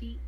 feet.